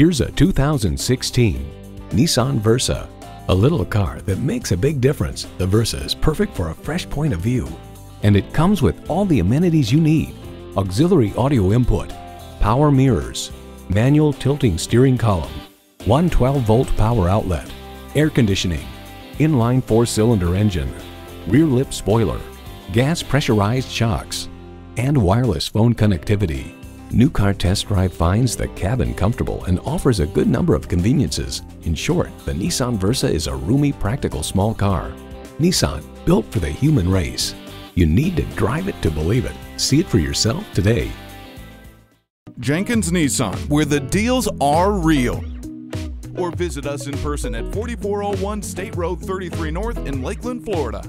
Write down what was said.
Here's a 2016 Nissan Versa. A little car that makes a big difference. The Versa is perfect for a fresh point of view. And it comes with all the amenities you need. Auxiliary audio input, power mirrors, manual tilting steering column, one 12-volt power outlet, air conditioning, inline four-cylinder engine, rear lip spoiler, gas pressurized shocks, and wireless phone connectivity. New Car Test Drive finds the cabin comfortable and offers a good number of conveniences. In short, the Nissan Versa is a roomy, practical small car. Nissan, built for the human race. You need to drive it to believe it. See it for yourself today. Jenkins Nissan, where the deals are real. Or visit us in person at 4401 State Road 33 North in Lakeland, Florida.